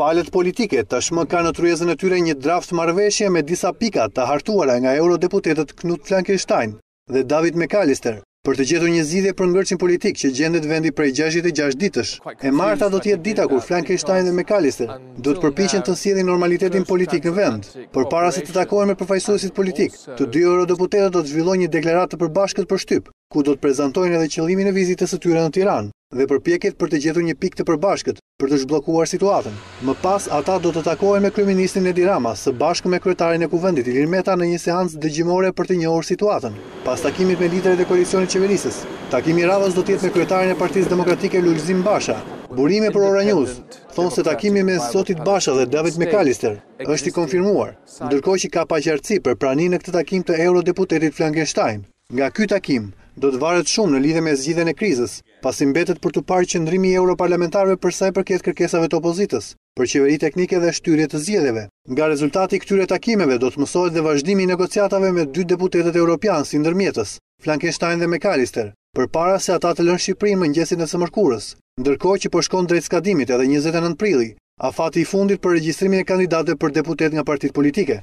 Palët politike tashmë kanë në tryezën e tyre një draft marrëveshje me disa pika të hartuara nga eurodeputetët Knut Fleckenstein dhe David McAllister për të gjetur një zgjidhje për ngërçin politik që gjendet vendi prej gjashtëdhjetë e gjashtë ditësh. E marta do të jetë dita kur Fleckenstein dhe McAllister do të përpiqen të sjellin normalitetin politik në vend. Përpara se të takohen me përfaqësuesit politikë, të dy eurodeputetët do të zhvillojnë një deklaratë të përbashkët për shtyp. ku do të prezantojnë edhe qëllimin e vizitës së tyre në Tiranë dhe përpjekjet për të gjetur një pikë të përbashkët për të zhbllokuar situatën. Më pas, ata do të takohen me kryeministrin Edi Rama, së bashku me kryetarin e Kuvendit, Ilir Meta në një seancë dëgjimore për të njohur situatën, pas takimit me liderët e koalicionit qeverisës. Takimi i radhës do të jetë me kryetarin e Partisë Demokratike Lulzim Basha. Burime për Ora News thonë se takimi mes zotit Basha dhe David McAllister është i konfirmuar, ndërkohë që ka paqartësi për praninë në këtë takim të eurodeputetit Fleckenstein. Nga ky takim, do të varet shumë në lidhje me zgjidhjen e krizës, pasi mbetet për t'u parë qëndrimi i europarlamentarëve për sa i përket kërkesave të opozitës, për qeveri teknike dhe shtyrje të zgjedhjeve. Nga rezultati i këtyre takimeve do të mësohet dhe vazhdimi i negociatave me dy deputetët europianë si ndërmjetës, Fleckenstein dhe McAllister, përpara se ata të lënë Shqipërinë mëngjesin e së mërkurës, ndërkohë që po shkon drejt skadimit edhe njëzet e nëntë prilli, afati i fundit për regjistrimin e kandidatëve për deputetë nga partitë politike.